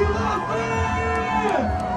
丁大穗